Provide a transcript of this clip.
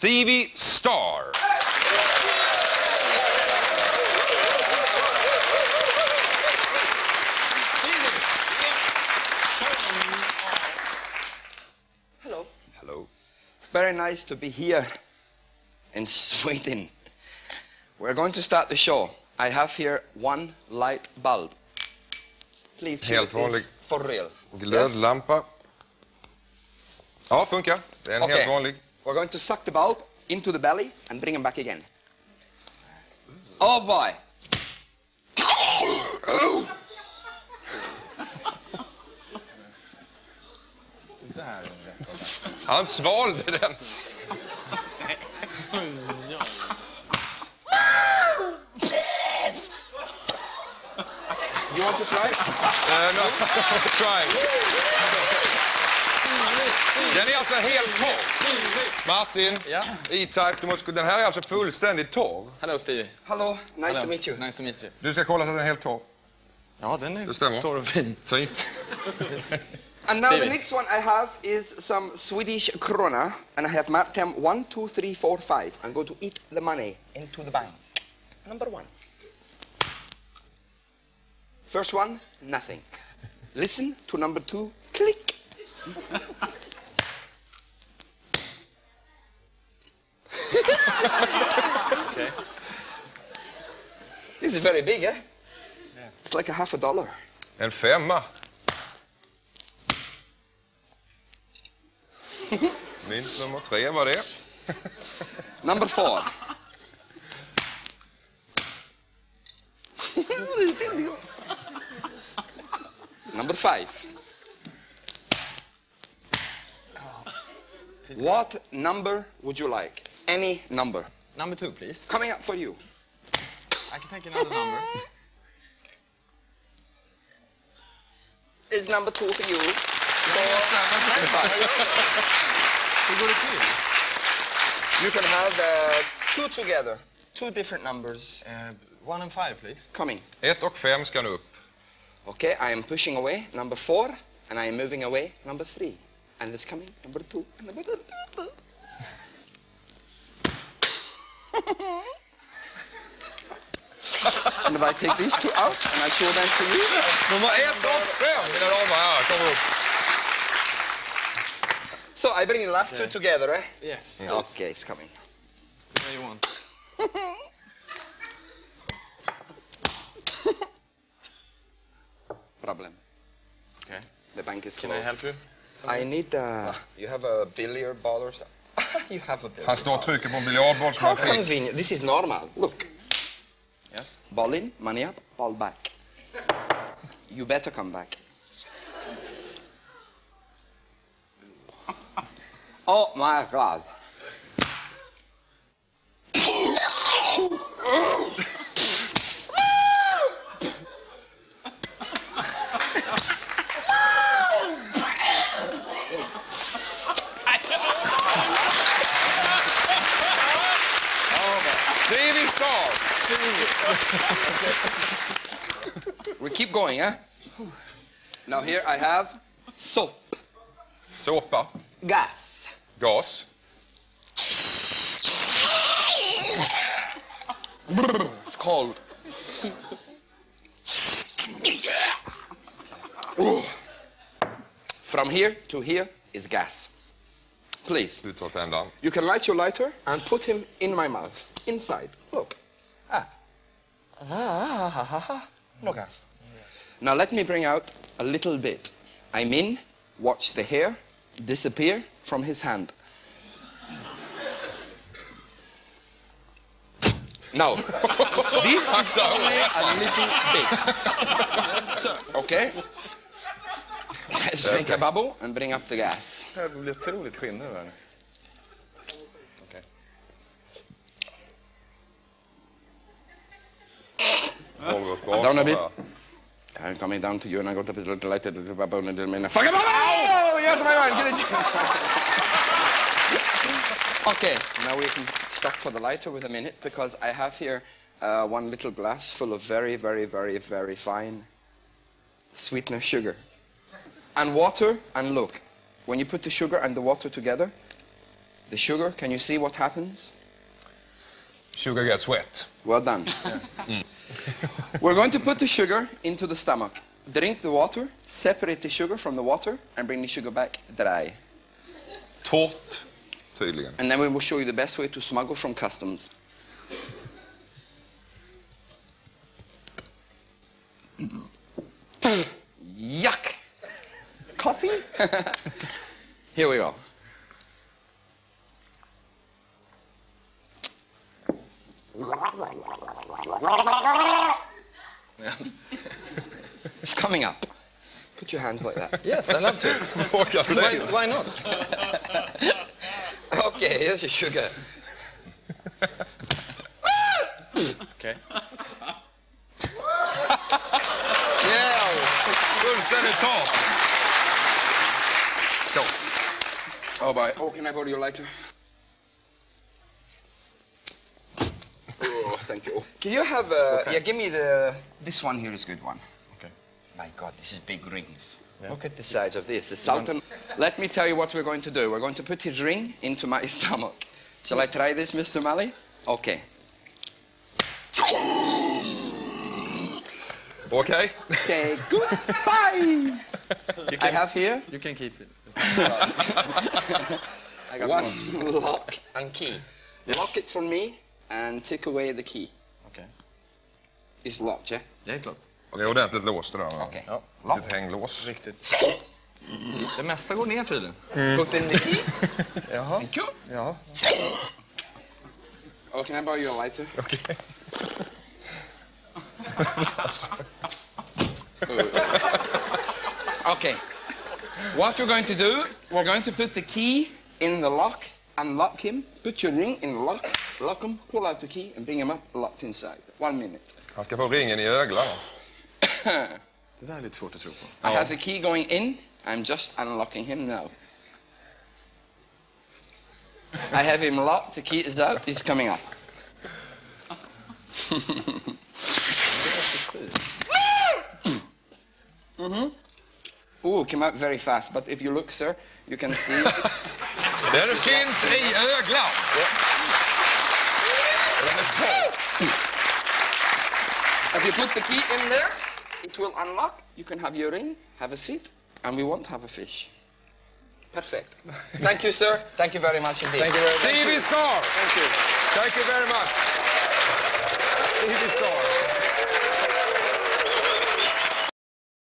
Stevie Starr. Hello. Hello. Very nice to be here in Sweden. We're going to start the show. I have here one light bulb. Please. Helt vanlig. For real. Glödlampa. Ja, funkar. Det är en Okej. helt vanlig. We're going to suck the bulb into the belly and bring him back again. Oh boy. Han svalde den. You want to try? Eh, no. Try. Den är alltså helt torr. Martin, Ja. E-Type, du måste, den här är alltså fullständigt torr. Hello Stevie. Hello. Nice to meet you. Nice to meet you. Du ska kolla så att den är helt torr. Ja, den är Det stämmer. torr och fin. Fint. And now the David. next one I have is some Swedish krona, and I have marked them one, two, three, four, five. I'm going to eat the money into the bank. Number one. First one, nothing. Listen to number two, click. Okay. This is very big, eh? It's like a half a dollar. En femma. Mynt nummer tre var det. Number four. Number five. What number would you like? Any number. Number two, please. Coming up for you. I can take another number. Is number two for you? Hur går det till? You can have uh, two together. Two different numbers. Eh, one and five, please. Coming. Ett och fem ska nu upp. Okay, I am pushing away number four, and I am moving away number three. And it's coming number two. and Number two. And if I take these two out and I show them to you, Nummer ett och fem, mina damer och herrar, kommer upp. so I bring the last two together, eh? Yes. Okay, it's coming. What you want? Problem. Okay. The bank is closed. Can. I help you? I need. Uh, you have a billiard ball or something? You have a billiard. Han står på en biljardboll som How han convenient. This is normal. Look. Yes. Ball in, money up, ball back. You better come back. Oh my God. Stevie We keep going, eh? Now here I have soap, Såpa. gas, Gas. It's cold. From here to here is gas. Please, Du tar tändaren. you can light your lighter and put him in my mouth, inside. Look. Ah. Ha, ha, ha. No gas. Now let me bring out a little bit. I mean, watch the hair disappear from his hand. Now, this is only a little bit. Okay? Let's make a bubble and bring up the gas. Det blir otroligt skinn över Down a bit. I'm coming down to you and I got a little lighter, little a little. Fuck it, bubble! Yes, my man, get it. okay, now we can stop for the lighter with a minute because I have here uh, one little glass full of very, very, very, very fine sweetener sugar. And water, and look, when you put the sugar and the water together, the sugar. Can you see what happens? Sugar gets wet. Well done. We're going to put the sugar into the stomach. Drink the water, separate the sugar from the water, and bring the sugar back dry. Torrt, tydligen. And then we will show you the best way to smuggle from customs. Yuck! Coffee? Here we go. It's coming up. Put your hands like that. Yes, I love to. Why, why not? Okay, here's your sugar. Okay. Yeah! Fullständigt tak. Oh, boy. Oh, can I borrow your lighter? Thank you. Can you have, uh, yeah, give me the, this one here is good one. Okay. My God, this is big rings. Look at the size of this. The Sultan. Let me tell you what we're going to do. We're going to put his ring into my stomach. Shall I try this, Mr. Malley? Okay. Okej. Say goodbye. I have here You can keep it. I got one lock and key. Lock it for me and take away the key. Okay. It's locked, yeah? Jag är slått. Det är ordentligt låst det där. va? Okay. Ja. Lock. Ett hänglås. Riktigt. Det mesta går ner tydligen. Mm. Put in the key. Jaha. Thank you. Ja. Oh, can I borrow your lighter? Okej. Okay. What we're going to do, we're going to put the key in the lock, unlock him, put your ring in the lock, lock him, pull out the key, and bring him up locked inside. One minute. Han ska få ringen i öglarna. Det där är lite svårt att tro på. I have the key going in. I'm just unlocking him now. I have him locked. The key is out. He's coming up. mm-hmm. Ooh, came out very fast. But if you look, sir, you can see. Den finns i öglan. Den är på. if you put the key in there, it will unlock. You can have your ring, have a seat, and we won't have a fish. Perfect. Thank you, sir. Thank you very much indeed. Thank you very much. Stevie Starr. Thank you. Thank you very much. Stevie Starr.